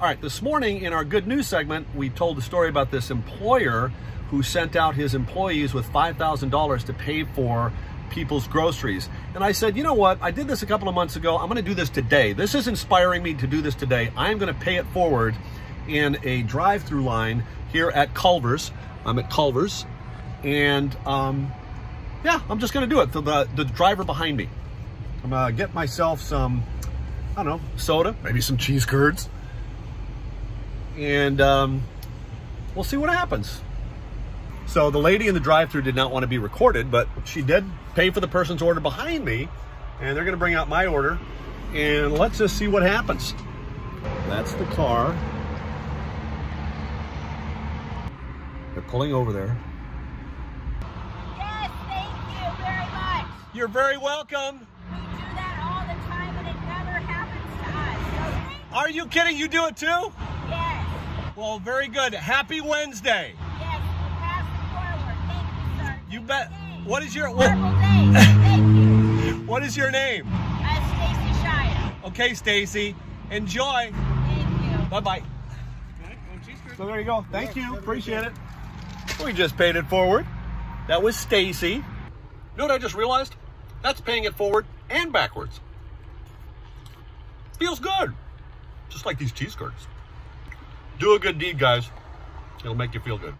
All right, this morning in our good news segment, we told the story about this employer who sent out his employees with $5,000 to pay for people's groceries. And I said, you know what? I did this a couple of months ago. I'm going to do this today. This is inspiring me to do this today. I'm going to pay it forward in a drive-through line here at Culver's. I'm at Culver's, and um, yeah, I'm just going to do it. The, the, the driver behind me. I'm going to get myself some, I don't know, soda, maybe some cheese curds, and um, we'll see what happens. So the lady in the drive-through did not want to be recorded, but she did pay for the person's order behind me, and they're going to bring out my order, and let's just see what happens. That's the car. They're pulling over there. Yes, thank you very much. You're very welcome. We do that all the time and it never happens to us. So Are you kidding? You do it too? Well, very good. Happy Wednesday. yes, we pass it forward. Thank you, sir. You bet. What is your what, you. what is your name? Uh, Stacy Shia. Okay, Stacy. Enjoy. Thank you. Bye-bye. So there you go. Thank you. Appreciate it. We just paid it forward. That was Stacy. You know what I just realized? That's paying it forward and backwards. Feels good. Just like these cheese curds. Do a good deed, guys. It'll make you feel good.